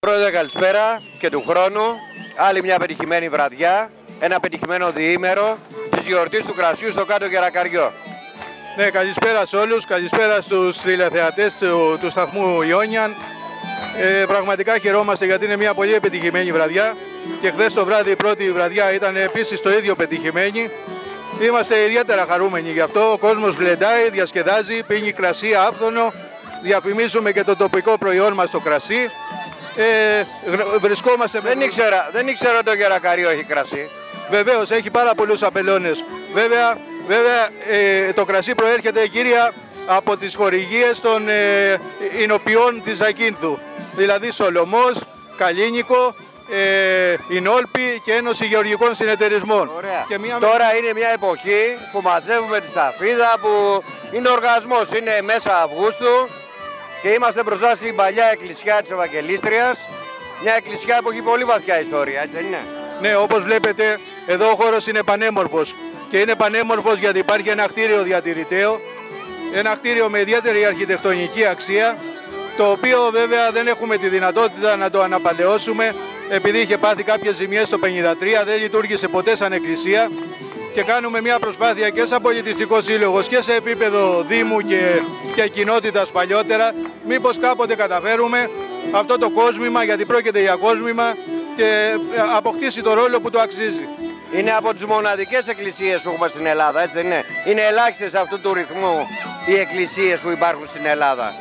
Πρόεδρε καλησπέρα και του χρόνου άλλη μια πετυχημένη βραδιά ένα πετυχημένο διήμερο της γιορτής του κρασιού στο κάτω Γερακαριό. Ναι, καλησπέρα σε όλους, καλησπέρα στους τηλεθεατές του, του σταθμού Ιόνιαν. Ε, πραγματικά χαιρόμαστε γιατί είναι μια πολύ επιτυχημένη βραδιά και χθες το βράδυ η πρώτη βραδιά ήταν επίσης το ίδιο πετυχημένη. Είμαστε ιδιαίτερα χαρούμενοι γι' αυτό. Ο κόσμος γλεντάει, διασκεδάζει, πίνει κρασί άφθονο. Διαφημίζουμε και το τοπικό προϊόν μας το κρασί. Ε, βρισκόμαστε... Δεν ήξερα, δεν ήξερα ότι το Γερακαριό έχει κρασί. Βεβαίως έχει πάρα πολλούς απελώνες. Βέβαια, βέβαια ε, το κρασί προέρχεται κύρια από τις χορηγίες των ε, εινοποιών της Ακίνθου. Δηλαδή Σολομός, Καλίνικο, ε, Ινόλπη και Ένωση Γεωργικών Συνεταιρισμών. Ωραία. Και μια... Τώρα είναι μια εποχή που μαζεύουμε τη σταφίδα που είναι οργασμός, είναι μέσα Αυγούστου και είμαστε μπροστά στην παλιά εκκλησιά της Ευαγγελίστριας. Μια εκκλησιά που έχει πολύ βαθιά ιστορία, έτσι δεν είναι; Ναι, όπως βλέπετε εδώ ο χώρος είναι πανέμορφος και είναι πανέμορφος γιατί υπάρχει ένα κτίριο διατηρηταίο, ένα κτίριο με ιδιαίτερη αρχιτεκτονική αξία, το οποίο βέβαια δεν έχουμε τη δυνατότητα να το αναπαλαιώσουμε επειδή είχε πάθει κάποιες ζημιές στο 53, δεν λειτουργήσε ποτέ σαν εκκλησία και κάνουμε μια προσπάθεια και σαν πολιτιστικό σύλλογος και σε επίπεδο Δήμου και, και κοινότητας παλιότερα μήπως κάποτε καταφέρουμε αυτό το κόσμημα, γιατί πρόκειται για κόσμημα και αποκτήσει το ρόλο που το αξίζει. Είναι από τις μοναδικές εκκλησίες που έχουμε στην Ελλάδα, έτσι δεν είναι; Είναι ελάχιστες αυτού του ρυθμού οι εκκλησίες που υπάρχουν στην Ελλάδα.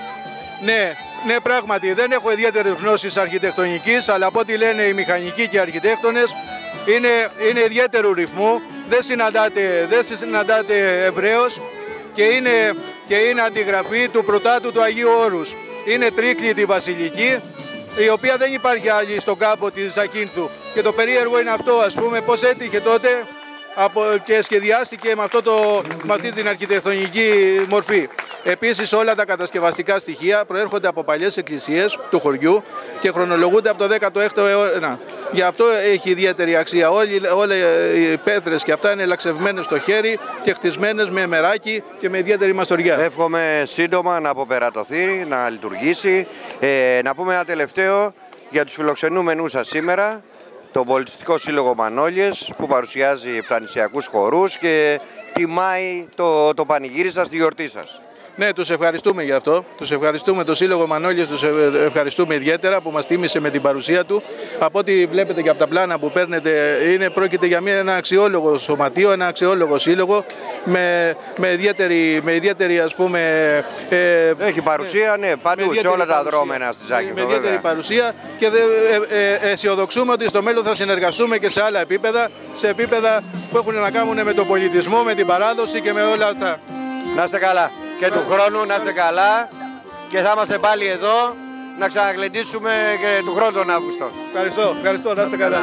Ναι, ναι, πράγματι δεν έχω ιδιαίτερες γνώσεις αρχιτεκτονικής, αλλά από ό,τι λένε οι μηχανικοί και οι αρχιτέκτονες είναι, είναι ιδιαίτερου ρυθμού. Δεν συναντάτε, δεν συναντάτε ευρέως και είναι, και είναι αντιγραφή του πρωτάτου του Αγίου Όρους. Είναι τρίκλητη βασιλική, η οποία δεν υπάρχει άλλη στον κάπο της Ζακίνθου. Και το περίεργο είναι αυτό, ας πούμε, πώς έτυχε τότε από, και σχεδιάστηκε με, αυτό το, με αυτή την αρχιτεκτονική μορφή. Επίσης όλα τα κατασκευαστικά στοιχεία προέρχονται από παλιές εκκλησίες του χωριού και χρονολογούνται από το 16ο αιώνα. Γι' αυτό έχει ιδιαίτερη αξία. Όλοι, οι πέτρες και αυτά είναι λαξευμένες στο χέρι και χτισμένες με μεράκι και με ιδιαίτερη μαστοριά. Εύχομαι σύντομα να αποπερατωθεί, να λειτουργήσει. Ε, να πούμε ένα τελευταίο για τους φιλοξενούμενους σας σήμερα το Πολιτιστικό Σύλλογο Μανώλιες που παρουσιάζει επτανησιακούς χορούς και τιμάει το, το πανηγύρι σας, τη γιορτή σας. Ναι, τους ευχαριστούμε γι' αυτό. Τους ευχαριστούμε, το Σύλλογο Μανώλια, τους ευχαριστούμε ιδιαίτερα που μας τίμησε με την παρουσία του. Από ό,τι βλέπετε και από τα πλάνα που παίρνετε, είναι, πρόκειται για μια, ένα αξιόλογο σωματείο, ένα αξιόλογο σύλλογο με, με, ιδιαίτερη, με ιδιαίτερη ας πούμε. Ε, Έχει παρουσία, ναι, παντού σε όλα τα δρόμενα στη Ζάκη. Με ιδιαίτερη παρουσία και ε, ε, αισιοδοξούμε ότι στο μέλλον θα συνεργαστούμε και σε άλλα επίπεδα, σε επίπεδα που έχουν να κάνουν με τον πολιτισμό, με την παράδοση και με όλα αυτά. Να είστε καλά και του χρόνου να είστε καλά και θα είμαστε πάλι εδώ να ξαναγλεντήσουμε και του χρόνου τον Αύγουστο. Ευχαριστώ, ευχαριστώ, να είστε καλά.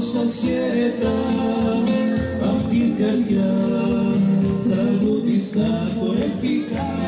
Σας χαιρετά απ' την καρδιά. Τραγουδιστά χορευτικά